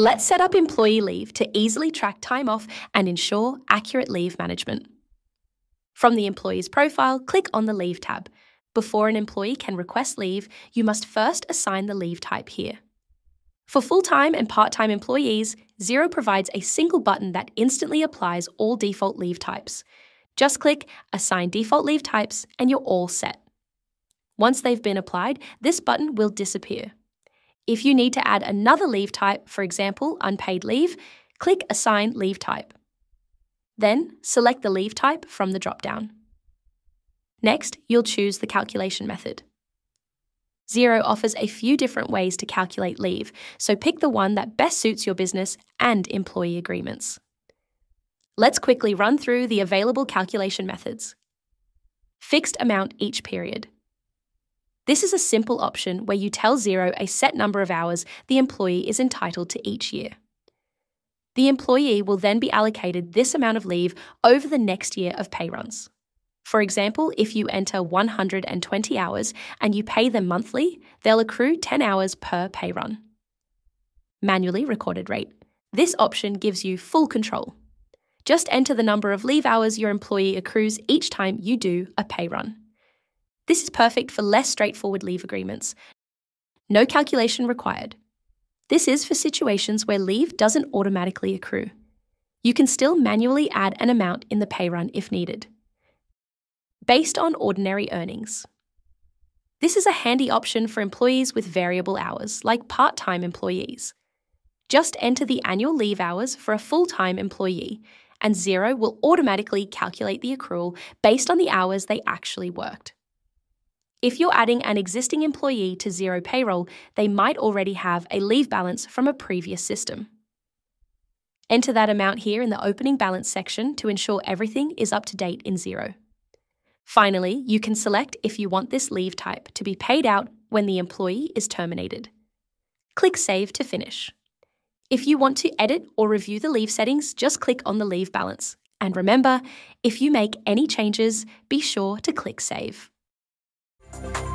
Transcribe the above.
Let's set up employee leave to easily track time off and ensure accurate leave management. From the employee's profile, click on the Leave tab. Before an employee can request leave, you must first assign the leave type here. For full time and part time employees, Xero provides a single button that instantly applies all default leave types. Just click Assign Default Leave Types and you're all set. Once they've been applied, this button will disappear. If you need to add another leave type, for example, unpaid leave, click Assign Leave Type. Then select the leave type from the dropdown. Next, you'll choose the calculation method. Xero offers a few different ways to calculate leave, so pick the one that best suits your business and employee agreements. Let's quickly run through the available calculation methods. Fixed amount each period. This is a simple option where you tell Xero a set number of hours the employee is entitled to each year. The employee will then be allocated this amount of leave over the next year of pay runs. For example, if you enter 120 hours and you pay them monthly, they'll accrue 10 hours per pay run. Manually recorded rate. This option gives you full control. Just enter the number of leave hours your employee accrues each time you do a pay run. This is perfect for less straightforward leave agreements. No calculation required. This is for situations where leave doesn't automatically accrue. You can still manually add an amount in the pay run if needed. Based on ordinary earnings. This is a handy option for employees with variable hours, like part time employees. Just enter the annual leave hours for a full time employee, and Xero will automatically calculate the accrual based on the hours they actually worked. If you're adding an existing employee to Xero payroll, they might already have a leave balance from a previous system. Enter that amount here in the opening balance section to ensure everything is up to date in Xero. Finally, you can select if you want this leave type to be paid out when the employee is terminated. Click Save to finish. If you want to edit or review the leave settings, just click on the leave balance. And remember, if you make any changes, be sure to click Save. Thank you